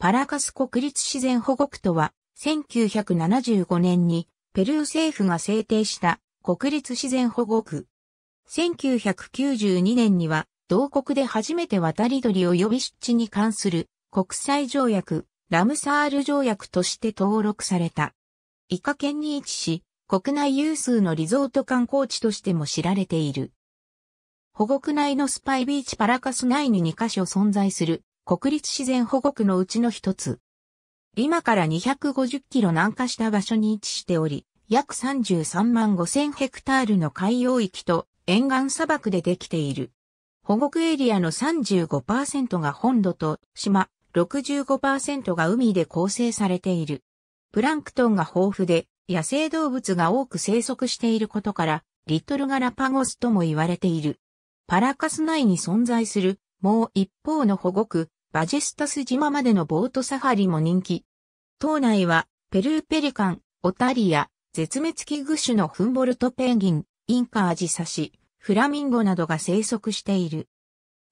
パラカス国立自然保護区とは、1975年にペルー政府が制定した国立自然保護区。1992年には同国で初めて渡り鳥及び湿地に関する国際条約、ラムサール条約として登録された。イカ県に位置し、国内有数のリゾート観光地としても知られている。保護区内のスパイビーチパラカス内に2カ所存在する国立自然保護区のうちの一つ。リマから250キロ南下した場所に位置しており、約33万5千ヘクタールの海洋域と沿岸砂漠でできている。保護区エリアの35%が本土と島、65%が海で構成されている。プランクトンが豊富で野生動物が多く生息していることから、リトルガラパゴスとも言われている。パラカス内に存在するもう一方の保護区、バジェスタス島までのボートサファリも人気。島内は、ペルーペリカン、オタリア、絶滅危惧種のフンボルトペンギン、インカアジサシ、フラミンゴなどが生息している。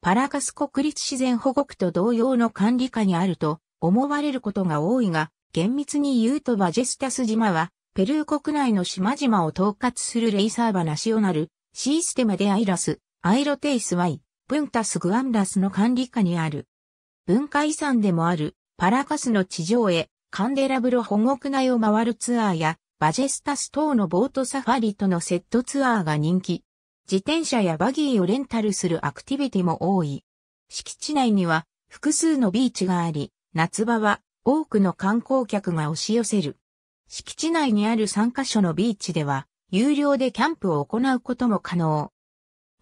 パラカス国立自然保護区と同様の管理下にあると思われることが多いが、厳密に言うとバジェスタス島は、ペルー国内の島々を統括するレイサーバナシオナル、シーステムデアイラス、アイロテイスワイ、プンタスグアンダスの管理下にある。文化遺産でもあるパラカスの地上へカンデラブロ保護区内を回るツアーやバジェスタス等のボートサファリとのセットツアーが人気。自転車やバギーをレンタルするアクティビティも多い。敷地内には複数のビーチがあり、夏場は多くの観光客が押し寄せる。敷地内にある3カ所のビーチでは、有料でキャンプを行うことも可能。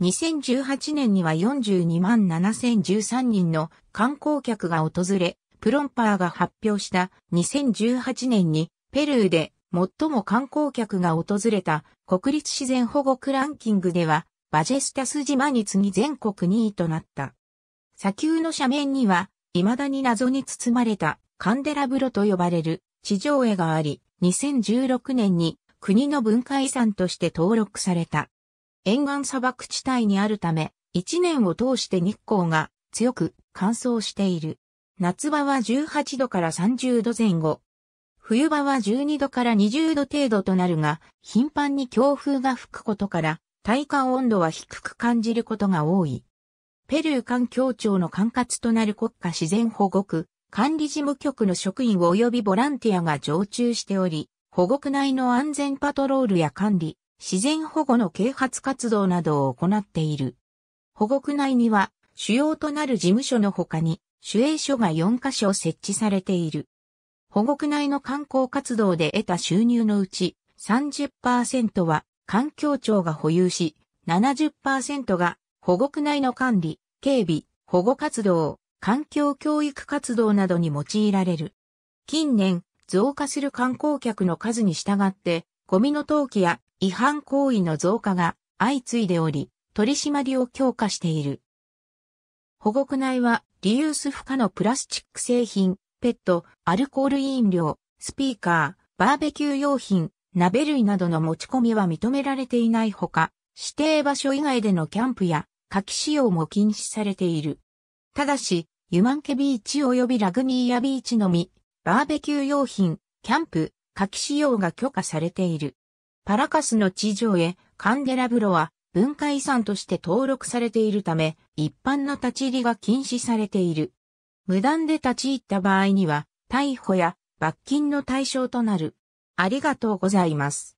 2018年には42万7013人の観光客が訪れ、プロンパーが発表した2018年にペルーで最も観光客が訪れた国立自然保護区ランキングではバジェスタス島に次ぎ全国2位となった。砂丘の斜面には未だに謎に包まれたカンデラ風呂と呼ばれる地上絵があり、2016年に国の文化遺産として登録された。沿岸砂漠地帯にあるため、一年を通して日光が強く乾燥している。夏場は18度から30度前後。冬場は12度から20度程度となるが、頻繁に強風が吹くことから、体感温度は低く感じることが多い。ペルー環境庁の管轄となる国家自然保護区、管理事務局の職員及びボランティアが常駐しており、保護区内の安全パトロールや管理、自然保護の啓発活動などを行っている。保護区内には主要となる事務所の他に守衛所が4カ所設置されている。保護区内の観光活動で得た収入のうち30%は環境庁が保有し、70%が保護区内の管理、警備、保護活動、環境教育活動などに用いられる。近年、増加する観光客の数に従って、ゴミの投棄や違反行為の増加が相次いでおり、取り締まりを強化している。保護区内はリユース不可のプラスチック製品、ペット、アルコール飲料、スピーカー、バーベキュー用品、鍋類などの持ち込みは認められていないほか、指定場所以外でのキャンプや火器使用も禁止されている。ただし、ユマンケビーチ及びラグニーヤビーチのみ、バーベキュー用品、キャンプ、火器使用が許可されている。パラカスの地上へカンデラブロは文化遺産として登録されているため、一般の立ち入りが禁止されている。無断で立ち入った場合には、逮捕や罰金の対象となる。ありがとうございます。